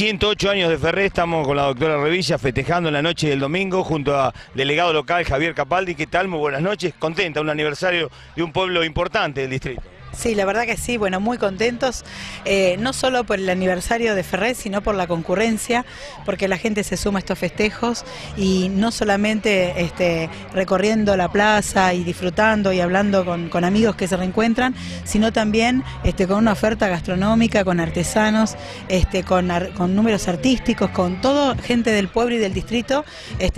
108 años de Ferré, estamos con la doctora Revilla festejando la noche del domingo junto a delegado local Javier Capaldi. ¿Qué tal? Muy buenas noches. Contenta, un aniversario de un pueblo importante del distrito. Sí, la verdad que sí, bueno, muy contentos, eh, no solo por el aniversario de Ferré, sino por la concurrencia, porque la gente se suma a estos festejos y no solamente este, recorriendo la plaza y disfrutando y hablando con, amigos que se reencuentran, sino también este, con una oferta gastronómica, con artesanos, este, con, números artísticos, con toda gente del pueblo y del distrito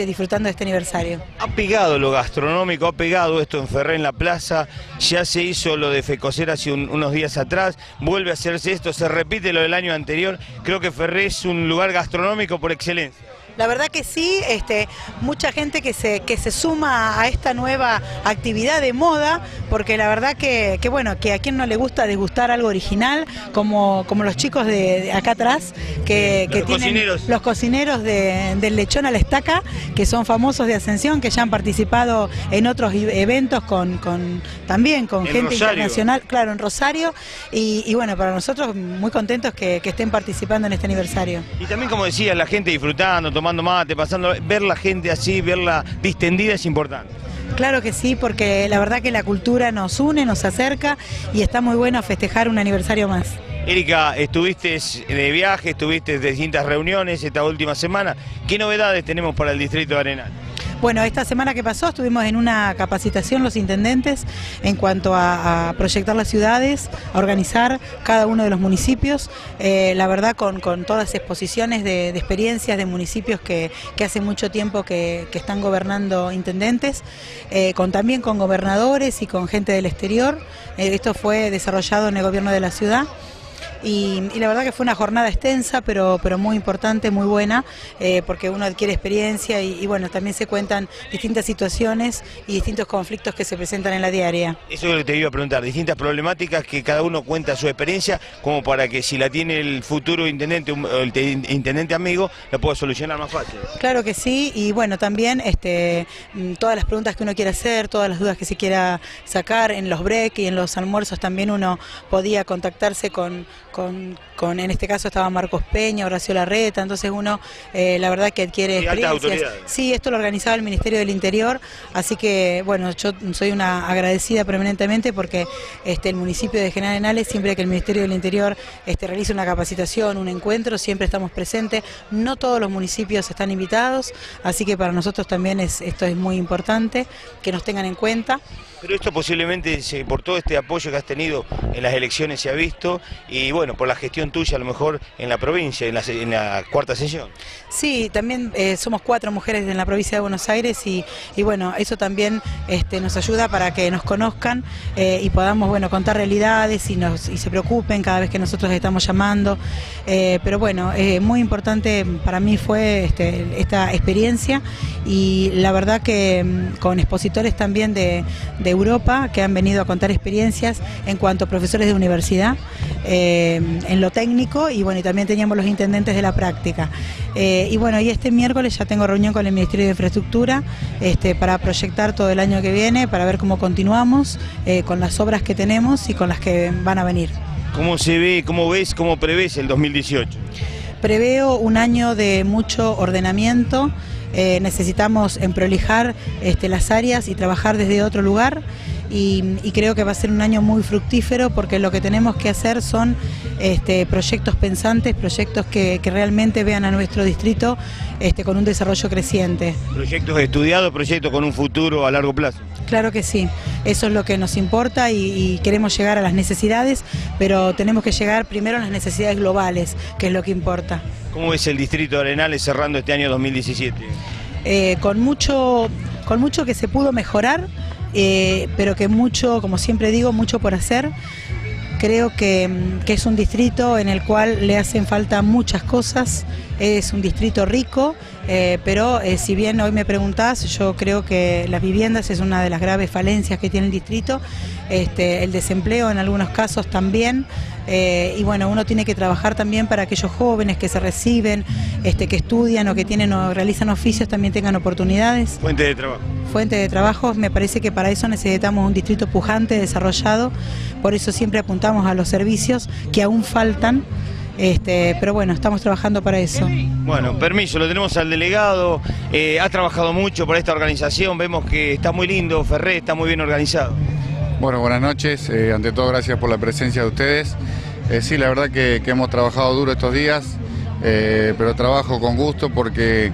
disfrutando de este aniversario. Ha pegado lo gastronómico, ha pegado esto en Ferré en la plaza, ya se hizo lo de Fecosé hace unos días atrás, vuelve a hacerse esto, se repite lo del año anterior, creo que Ferré es un lugar gastronómico por excelencia. La verdad que sí, este, mucha gente que se, que se suma a esta nueva actividad de moda, porque la verdad que, bueno, que a quien no le gusta degustar algo original, como, como los chicos de, acá atrás, que, los tienen cocineros. los cocineros del lechón a la estaca, que son famosos de Ascensión, que ya han participado en otros eventos con, con también con gente internacional, claro, en Rosario, y, bueno, para nosotros muy contentos que, que estén participando en este aniversario. Y también como decía, la gente disfrutando, tomando mate, pasando, ver la gente así, verla distendida es importante. Claro que sí, porque la verdad que la cultura nos une, nos acerca y está muy bueno festejar un aniversario más. Erika, estuviste de viaje, estuviste de distintas reuniones esta última semana. ¿Qué novedades tenemos para el Distrito de Arenal? Bueno, esta semana que pasó estuvimos en una capacitación los intendentes en cuanto a, proyectar las ciudades, a organizar cada uno de los municipios, eh, la verdad con, todas exposiciones de, experiencias de municipios que, hace mucho tiempo que, están gobernando intendentes, eh, con, también con gobernadores y con gente del exterior. Eh, esto fue desarrollado en el gobierno de la ciudad. Y, la verdad que fue una jornada extensa, pero, pero muy importante, muy buena, eh, porque uno adquiere experiencia y, bueno, también se cuentan distintas situaciones y distintos conflictos que se presentan en la diaria. Eso es lo que te iba a preguntar, distintas problemáticas que cada uno cuenta su experiencia, como para que si la tiene el futuro intendente el intendente amigo, la pueda solucionar más fácil. Claro que sí, y bueno, también este, mm, todas las preguntas que uno quiera hacer, todas las dudas que se quiera sacar en los breaks y en los almuerzos también uno podía contactarse con con, con, en este caso estaba Marcos Peña, Horacio Larreta, entonces uno eh, la verdad que adquiere experiencias. Sí, esto lo organizaba el Ministerio del Interior, así que bueno, yo soy una agradecida permanentemente porque este, el municipio de General Enales, siempre que el Ministerio del Interior este, realiza una capacitación, un encuentro, siempre estamos presentes, no todos los municipios están invitados, así que para nosotros también es, esto es muy importante, que nos tengan en cuenta. Pero esto posiblemente por todo este apoyo que has tenido en las elecciones se ha visto y bueno, por la gestión tuya a lo mejor en la provincia, en la, cuarta sesión. Sí, también eh, somos cuatro mujeres en la provincia de Buenos Aires y, bueno, eso también este, nos ayuda para que nos conozcan eh, y podamos bueno, contar realidades y, nos, se preocupen cada vez que nosotros estamos llamando. Eh, pero bueno, muy importante para mí fue este, esta experiencia y la verdad que mm, con expositores también de Europa que han venido a contar experiencias en cuanto a profesores de universidad eh, en lo técnico y bueno, y también teníamos los intendentes de la práctica. Eh, y bueno, y este miércoles ya tengo reunión con el Ministerio de Infraestructura este, para proyectar todo el año que viene, para ver cómo continuamos eh, con las obras que tenemos y con las que van a venir. ¿Cómo se ve, cómo ves, cómo prevés el 2018? Preveo un año de mucho ordenamiento, eh, necesitamos emprolijar este, las áreas y trabajar desde otro lugar y, creo que va a ser un año muy fructífero porque lo que tenemos que hacer son este, proyectos pensantes, proyectos que, realmente vean a nuestro distrito este, con un desarrollo creciente. Proyectos estudiados, proyectos con un futuro a largo plazo. Claro que sí, eso es lo que nos importa y, queremos llegar a las necesidades, pero tenemos que llegar primero a las necesidades globales, que es lo que importa. ¿Cómo es el distrito de Arenales cerrando este año 2017? Eh, con, mucho, con mucho que se pudo mejorar, eh, pero que mucho, como siempre digo, mucho por hacer. Creo que, es un distrito en el cual le hacen falta muchas cosas, es un distrito rico, eh, pero eh, si bien hoy me preguntás, yo creo que las viviendas es una de las graves falencias que tiene el distrito, este, el desempleo en algunos casos también, y bueno, uno tiene que trabajar también para aquellos jóvenes que se reciben, este, que estudian o que tienen o realizan oficios también tengan oportunidades. Fuente de trabajo fuente de trabajo, me parece que para eso necesitamos un distrito pujante, desarrollado, por eso siempre apuntamos a los servicios que aún faltan este, pero bueno, estamos trabajando para eso. Bueno, permiso, lo tenemos al delegado, eh, ha trabajado mucho por esta organización, vemos que está muy lindo, Ferré está muy bien organizado. Bueno, buenas noches, eh, ante todo gracias por la presencia de ustedes. Eh, sí, la verdad que, hemos trabajado duro estos días, pero trabajo con gusto porque,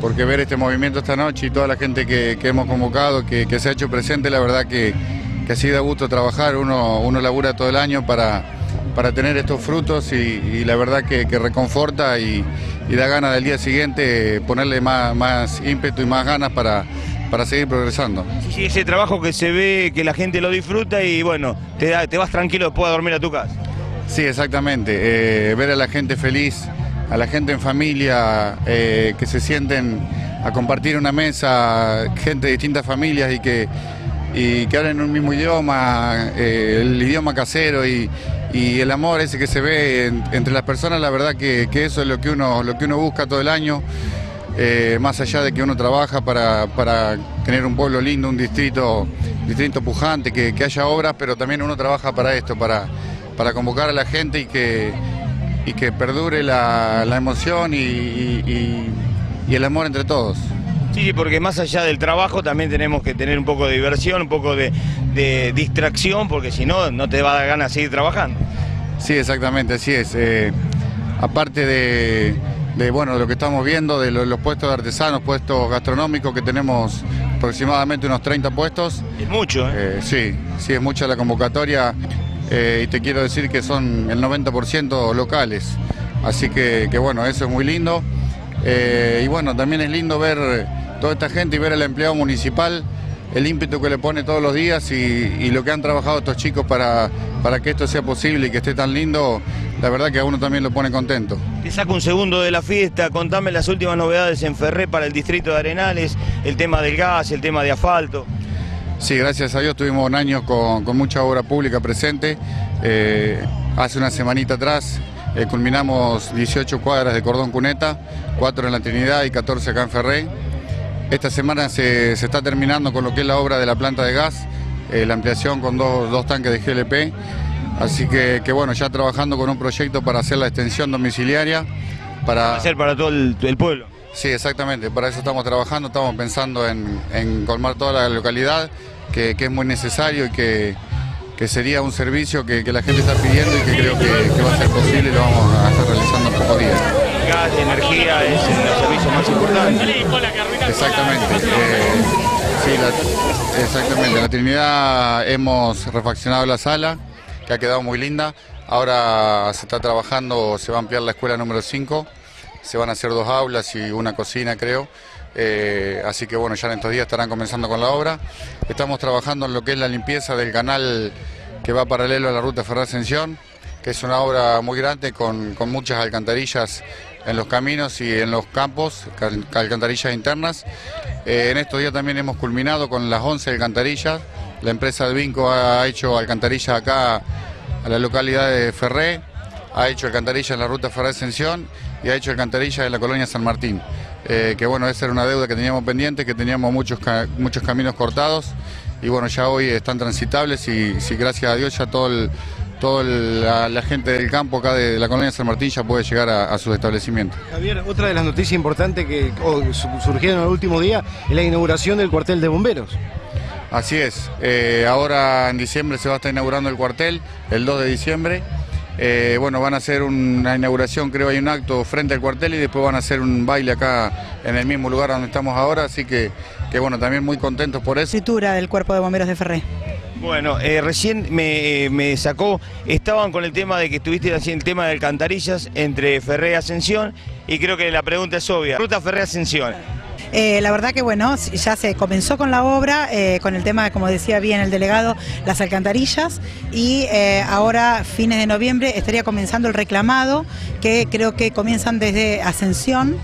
porque ver este movimiento esta noche y toda la gente que, hemos convocado, que, se ha hecho presente, la verdad que, que así da gusto trabajar, uno, uno labura todo el año para para tener estos frutos y, la verdad que, reconforta y, da ganas del día siguiente ponerle más, ímpetu y más ganas para, para seguir progresando. Sí, ese trabajo que se ve, que la gente lo disfruta y bueno, te, te vas tranquilo después de dormir a tu casa. Sí, exactamente. Eh, ver a la gente feliz, a la gente en familia, eh, que se sienten a compartir una mesa, gente de distintas familias y que, y que hablan un mismo idioma, eh, el idioma casero y, y el amor ese que se ve entre las personas, la verdad que, eso es lo que uno, lo que uno busca todo el año, eh, más allá de que uno trabaja para, tener un pueblo lindo, un distrito, distrito pujante, que, haya obras, pero también uno trabaja para esto, para, para convocar a la gente y que, y que perdure la, emoción y, el amor entre todos. Sí, porque más allá del trabajo también tenemos que tener un poco de diversión, un poco de, distracción, porque si no, no te va a dar ganas de seguir trabajando. Sí, exactamente, así es. Eh, aparte de, bueno, lo que estamos viendo, de los, puestos de artesanos, puestos gastronómicos, que tenemos aproximadamente unos 30 puestos. Es mucho, ¿eh? ¿eh? sí, sí, es mucha la convocatoria eh, y te quiero decir que son el 90% locales. Así que, que, bueno, eso es muy lindo. y bueno, también es lindo ver toda esta gente y ver al empleado municipal el ímpetu que le pone todos los días y, lo que han trabajado estos chicos para, para que esto sea posible y que esté tan lindo, la verdad que a uno también lo pone contento. Te saco un segundo de la fiesta, contame las últimas novedades en Ferré para el distrito de Arenales, el tema del gas, el tema de asfalto. Sí, gracias a Dios tuvimos un año con, mucha obra pública presente. Eh, hace una semanita atrás eh, culminamos 18 cuadras de cordón cuneta, 4 en la Trinidad y 14 acá en Ferré. Esta semana se, está terminando con lo que es la obra de la planta de gas, eh, la ampliación con dos, tanques de GLP. Así que, bueno, ya trabajando con un proyecto para hacer la extensión domiciliaria. Para hacer para todo el, pueblo. Sí, exactamente, para eso estamos trabajando, estamos pensando en, colmar toda la localidad, que, es muy necesario y que, sería un servicio que, la gente está pidiendo y que creo que, va a ser posible y lo vamos a estar realizando en pocos días. Gas, energía, es el servicio más importante. Exactamente. Eh, exactamente. En la Trinidad hemos refaccionado la sala, que ha quedado muy linda. Ahora se está trabajando, se va a ampliar la escuela número 5. Se van a hacer dos aulas y una cocina, creo. Eh, así que bueno, ya en estos días estarán comenzando con la obra. Estamos trabajando en lo que es la limpieza del canal que va paralelo a la ruta Ferrer Ascensión, que es una obra muy grande con, con muchas alcantarillas en los caminos y en los campos, alcantarillas internas. Eh, en estos días también hemos culminado con las 11 alcantarillas. La empresa de Vinco ha hecho alcantarillas acá a la localidad de Ferré, ha hecho alcantarillas en la ruta Ferré Ascensión y ha hecho alcantarillas en la colonia San Martín. Eh, que bueno, esa era una deuda que teníamos pendiente, que teníamos muchos, muchos caminos cortados y bueno, ya hoy están transitables y, y gracias a Dios ya todo el toda la, gente del campo acá de la colonia San Martín ya puede llegar a, sus establecimientos. Javier, otra de las noticias importantes que surgieron en el último día es la inauguración del cuartel de bomberos. Así es, eh, ahora en diciembre se va a estar inaugurando el cuartel, el 2 de diciembre. Eh, bueno, van a hacer una inauguración, creo hay un acto frente al cuartel y después van a hacer un baile acá en el mismo lugar donde estamos ahora, así que, que bueno, también muy contentos por eso. Escritura del Cuerpo de Bomberos de Ferré. Bueno, eh, recién me, sacó, estaban con el tema de que estuviste haciendo el tema de alcantarillas entre Ferré y Ascensión y creo que la pregunta es obvia. Ruta Ferré Ascensión. Eh, la verdad que bueno, ya se comenzó con la obra, eh, con el tema, como decía bien el delegado, las alcantarillas y ahora, fines de noviembre, estaría comenzando el reclamado, que creo que comienzan desde Ascensión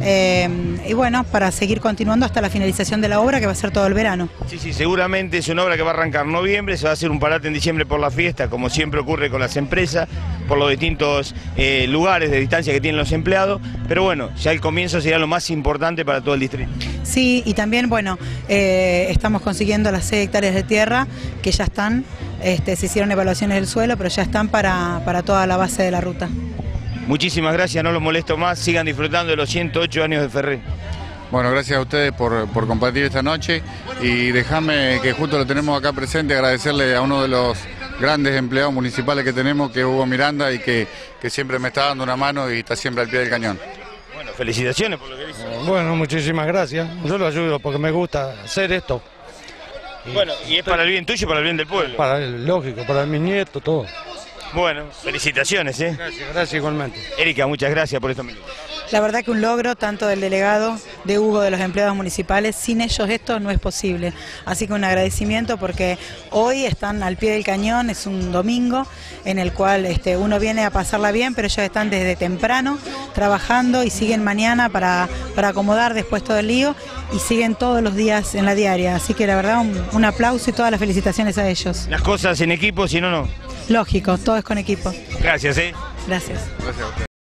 eh, y bueno, para seguir continuando hasta la finalización de la obra que va a ser todo el verano. Sí, sí, seguramente es una obra que va a arrancar en noviembre, se va a hacer un parate en diciembre por la fiesta, como siempre ocurre con las empresas, por los distintos eh, lugares de distancia que tienen los empleados, pero bueno, ya el comienzo sería lo más importante para todo el distrito. Sí, y también, bueno, eh, estamos consiguiendo las 6 hectáreas de tierra que ya están, este, se hicieron evaluaciones del suelo, pero ya están para, para toda la base de la ruta. Muchísimas gracias, no los molesto más, sigan disfrutando de los 108 años de Ferré. Bueno, gracias a ustedes por, por compartir esta noche y déjame que justo lo tenemos acá presente, agradecerle a uno de los grandes empleados municipales que tenemos, que es Hugo Miranda, y que, que siempre me está dando una mano y está siempre al pie del cañón. Bueno, felicitaciones por lo que dice. Bueno, muchísimas gracias. Yo lo ayudo porque me gusta hacer esto. Bueno, y es para el bien tuyo y para el bien del pueblo. Para el lógico, para mis nietos, todo. Bueno, felicitaciones, ¿eh? Gracias, gracias igualmente. Erika, muchas gracias por estos minutos. La verdad que un logro tanto del delegado, de Hugo, de los empleados municipales, sin ellos esto no es posible. Así que un agradecimiento porque hoy están al pie del cañón, es un domingo en el cual este, uno viene a pasarla bien, pero ellos están desde temprano trabajando y siguen mañana para, para acomodar después todo el lío y siguen todos los días en la diaria. Así que la verdad un, un aplauso y todas las felicitaciones a ellos. Las cosas en equipo, si no, no. Lógico, todo es con equipo. Gracias, ¿eh? Gracias. Gracias a.